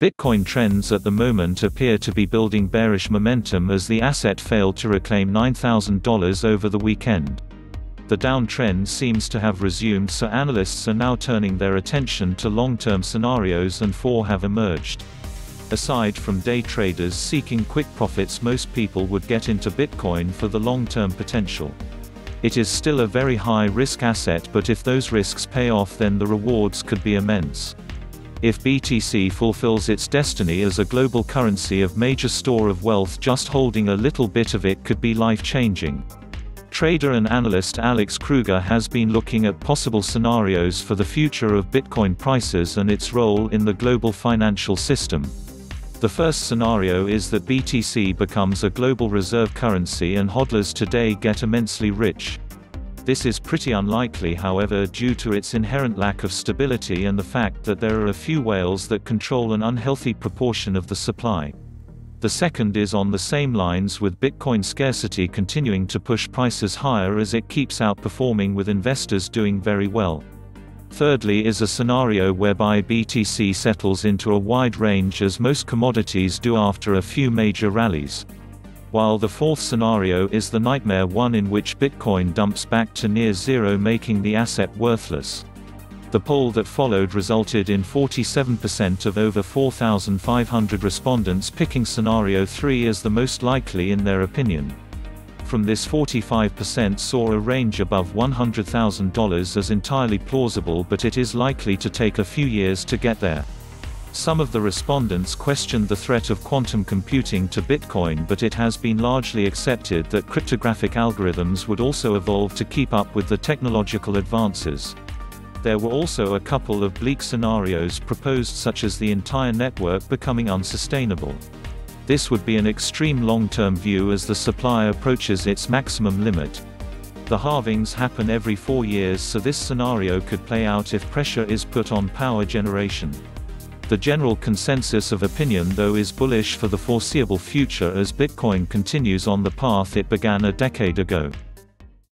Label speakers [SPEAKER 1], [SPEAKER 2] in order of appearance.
[SPEAKER 1] Bitcoin trends at the moment appear to be building bearish momentum as the asset failed to reclaim $9,000 over the weekend. The downtrend seems to have resumed so analysts are now turning their attention to long-term scenarios and four have emerged. Aside from day traders seeking quick profits most people would get into Bitcoin for the long-term potential. It is still a very high-risk asset but if those risks pay off then the rewards could be immense. If BTC fulfills its destiny as a global currency of major store of wealth just holding a little bit of it could be life-changing. Trader and analyst Alex Krüger has been looking at possible scenarios for the future of Bitcoin prices and its role in the global financial system. The first scenario is that BTC becomes a global reserve currency and hodlers today get immensely rich. This is pretty unlikely however due to its inherent lack of stability and the fact that there are a few whales that control an unhealthy proportion of the supply. The second is on the same lines with Bitcoin scarcity continuing to push prices higher as it keeps outperforming with investors doing very well. Thirdly is a scenario whereby BTC settles into a wide range as most commodities do after a few major rallies while the fourth scenario is the nightmare one in which Bitcoin dumps back to near zero making the asset worthless. The poll that followed resulted in 47% of over 4,500 respondents picking scenario 3 as the most likely in their opinion. From this 45% saw a range above $100,000 as entirely plausible but it is likely to take a few years to get there. Some of the respondents questioned the threat of quantum computing to Bitcoin but it has been largely accepted that cryptographic algorithms would also evolve to keep up with the technological advances. There were also a couple of bleak scenarios proposed such as the entire network becoming unsustainable. This would be an extreme long-term view as the supply approaches its maximum limit. The halvings happen every four years so this scenario could play out if pressure is put on power generation. The general consensus of opinion though is bullish for the foreseeable future as Bitcoin continues on the path it began a decade ago.